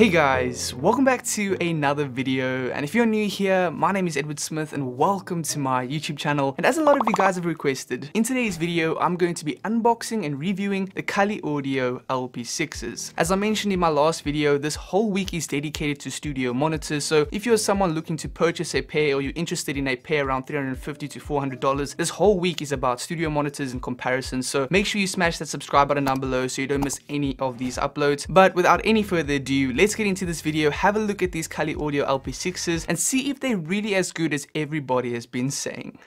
Hey guys, welcome back to another video and if you're new here, my name is Edward Smith and welcome to my YouTube channel and as a lot of you guys have requested, in today's video I'm going to be unboxing and reviewing the Kali Audio LP6s. As I mentioned in my last video, this whole week is dedicated to studio monitors so if you're someone looking to purchase a pair or you're interested in a pair around $350 to $400, this whole week is about studio monitors and comparisons so make sure you smash that subscribe button down below so you don't miss any of these uploads. But without any further ado, let's get into this video, have a look at these Kali Audio LP6s and see if they're really as good as everybody has been saying.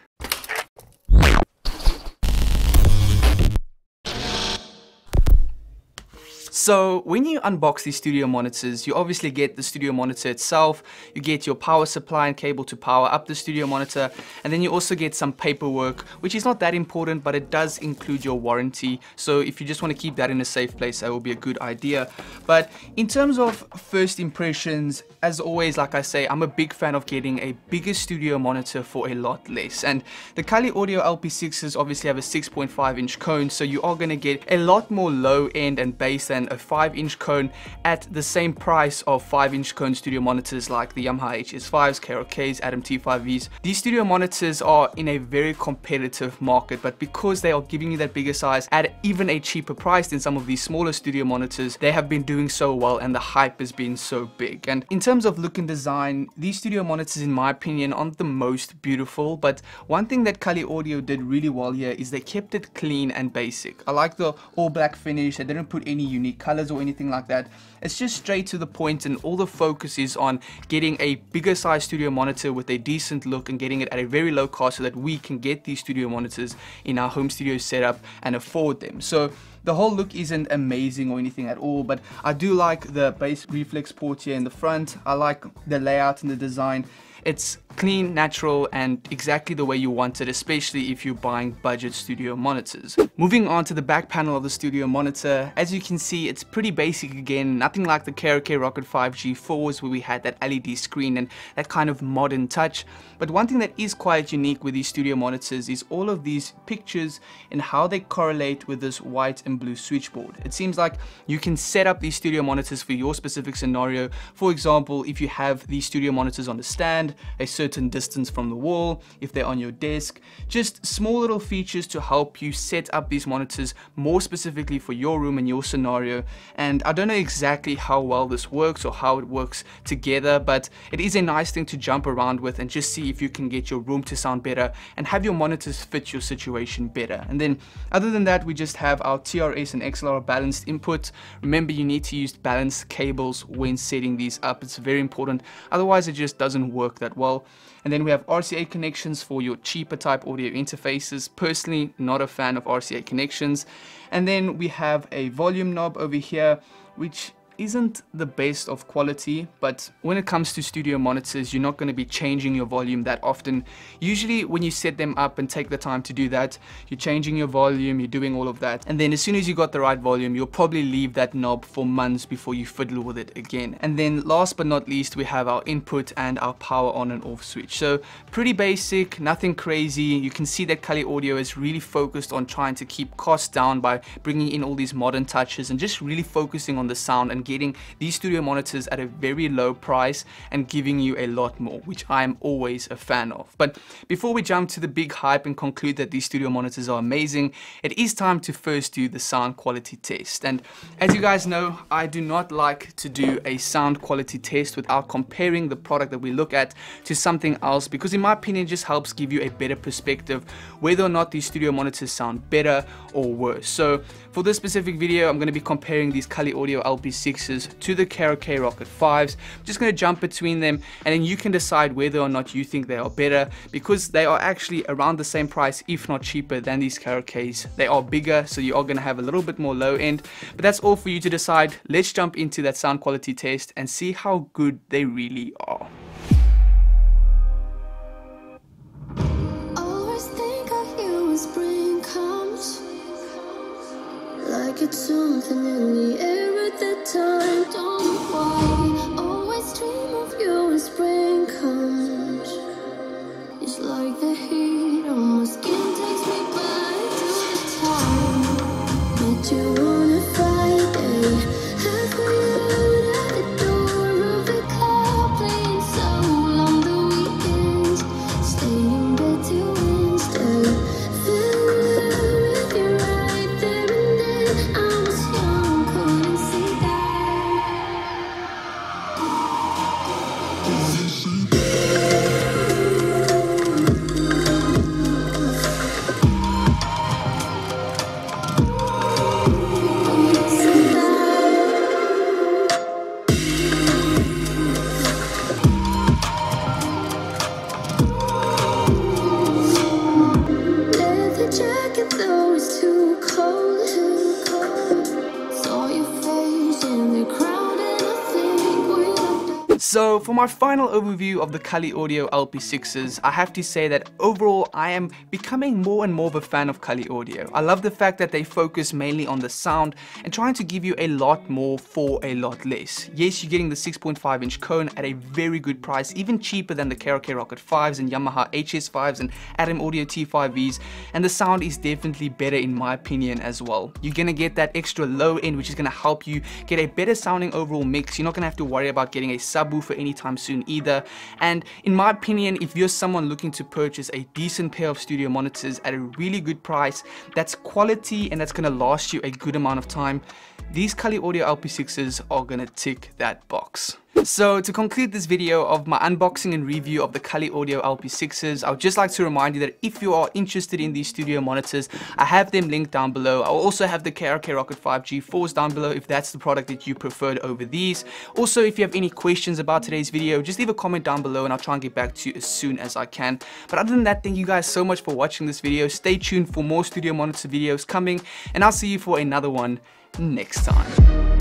So when you unbox these studio monitors, you obviously get the studio monitor itself, you get your power supply and cable to power up the studio monitor, and then you also get some paperwork, which is not that important, but it does include your warranty. So if you just want to keep that in a safe place, that will be a good idea. But in terms of first impressions, as always, like I say, I'm a big fan of getting a bigger studio monitor for a lot less. And the Kali Audio LP6s obviously have a 6.5 inch cone, so you are going to get a lot more low end and bass than a 5 inch cone at the same price of 5 inch cone studio monitors like the Yamaha HS5s, KRKs, Adam T5Vs. These studio monitors are in a very competitive market but because they are giving you that bigger size at even a cheaper price than some of these smaller studio monitors, they have been doing so well and the hype has been so big. And in terms of look and design, these studio monitors in my opinion aren't the most beautiful but one thing that Kali Audio did really well here is they kept it clean and basic. I like the all black finish, they didn't put any unique colors or anything like that. It's just straight to the point and all the focus is on getting a bigger size studio monitor with a decent look and getting it at a very low cost so that we can get these studio monitors in our home studio setup and afford them. So the whole look isn't amazing or anything at all, but I do like the bass reflex port here in the front. I like the layout and the design. It's clean, natural, and exactly the way you want it, especially if you're buying budget studio monitors. Moving on to the back panel of the studio monitor, as you can see, it's pretty basic again, nothing like the KRK Rokit 5 G4s where we had that LED screen and that kind of modern touch. But one thing that is quite unique with these studio monitors is all of these pictures and how they correlate with this white and blue switchboard. It seems like you can set up these studio monitors for your specific scenario. For example, if you have these studio monitors on the stand, a certain distance from the wall, if they're on your desk, just small little features to help you set up these monitors more specifically for your room and your scenario. And I don't know exactly how well this works or how it works together, but it is a nice thing to jump around with and just see if you can get your room to sound better and have your monitors fit your situation better. And then other than that, we just have our TRS and XLR balanced input. Remember, you need to use balanced cables when setting these up. It's very important. Otherwise, it just doesn't work that well. And then we have RCA connections for your cheaper type audio interfaces. Personally, not a fan of RCA connections. And then we have a volume knob over here, which isn't the best of quality, but when it comes to studio monitors, you're not going to be changing your volume that often. Usually when you set them up and take the time to do that, you're changing your volume, you're doing all of that. And then as soon as you got the right volume, you'll probably leave that knob for months before you fiddle with it again. And then last but not least, we have our input and our power on and off switch. So pretty basic, nothing crazy. You can see that Kali Audio is really focused on trying to keep costs down by bringing in all these modern touches and just really focusing on the sound and getting these studio monitors at a very low price and giving you a lot more, which I'm always a fan of. But before we jump to the big hype and conclude that these studio monitors are amazing, it is time to first do the sound quality test. And as you guys know, I do not like to do a sound quality test without comparing the product that we look at to something else because in my opinion, it just helps give you a better perspective whether or not these studio monitors sound better or worse. So for this specific video, I'm going to be comparing these Kali Audio LP6 to the KRK Rokit 5s. I'm just going to jump between them and then you can decide whether or not you think they are better because they are actually around the same price if not cheaper than these KRKs. They are bigger so you are going to have a little bit more low end but that's all for you to decide. Let's jump into that sound quality test and see how good they really are. it's something in the air the time, don't know why. Always dream of you when spring comes. It's like the heat on So for my final overview of the Kali Audio LP6s, I have to say that overall I am becoming more and more of a fan of Kali Audio. I love the fact that they focus mainly on the sound and trying to give you a lot more for a lot less. Yes, you're getting the 6.5 inch cone at a very good price, even cheaper than the KRK Rokit 5s and Yamaha HS5s and Adam Audio T5Vs, and the sound is definitely better in my opinion as well. You're gonna get that extra low end which is gonna help you get a better sounding overall mix. You're not gonna have to worry about getting a sub subwoofer anytime soon either. And in my opinion, if you're someone looking to purchase a decent pair of studio monitors at a really good price, that's quality and that's gonna last you a good amount of time, these Kali Audio LP6s are gonna tick that box. So to conclude this video of my unboxing and review of the Kali Audio LP6s, I would just like to remind you that if you are interested in these studio monitors, I have them linked down below. I'll also have the KRK Rokit 5 G4s down below if that's the product that you preferred over these. Also, if you have any questions about today's video, just leave a comment down below and I'll try and get back to you as soon as I can. But other than that, thank you guys so much for watching this video. Stay tuned for more studio monitor videos coming and I'll see you for another one next time.